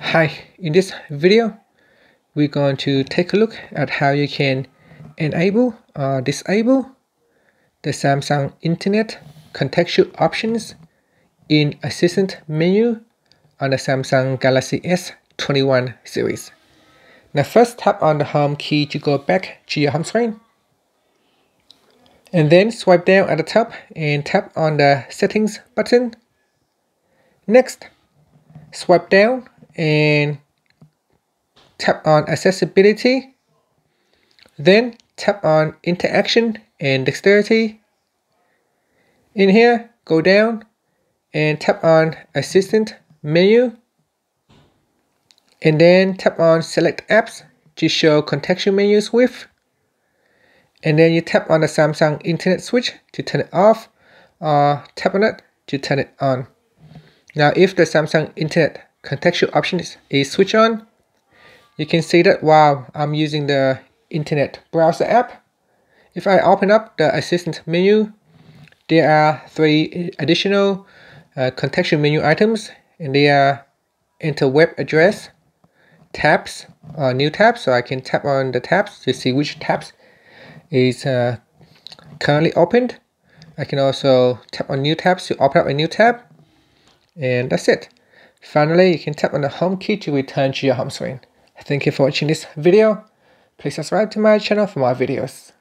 Hi, in this video, we're going to take a look at how you can enable or disable the Samsung Internet contextual options in Assistant menu on the Samsung Galaxy S21 series. Now first tap on the home key to go back to your home screen. And then swipe down at the top and tap on the settings button. Next, swipe down and tap on accessibility. Then tap on interaction and dexterity. In here, go down and tap on assistant menu. And then tap on select apps to show contextual menus with. And then you tap on the Samsung internet switch to turn it off or tap on it to turn it on. Now if the Samsung internet contextual options is switch on, you can see that while I'm using the internet browser app, if I open up the assistant menu, there are three additional uh, contextual menu items and they are enter web address, tabs, uh, new tabs, so I can tap on the tabs to see which tabs is uh, currently opened. I can also tap on new tabs to open up a new tab and that's it. Finally, you can tap on the home key to return to your home screen. Thank you for watching this video. Please subscribe to my channel for more videos.